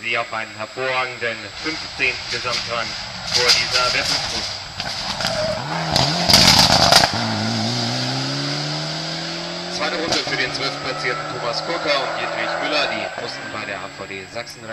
sie auf einen hervorragenden 15. Gesamtrang vor dieser Wertungsgruppe. Zweite Runde für den 12. platzierten Thomas Kurka und Dietrich Müller. Die mussten bei der AVD Sachsen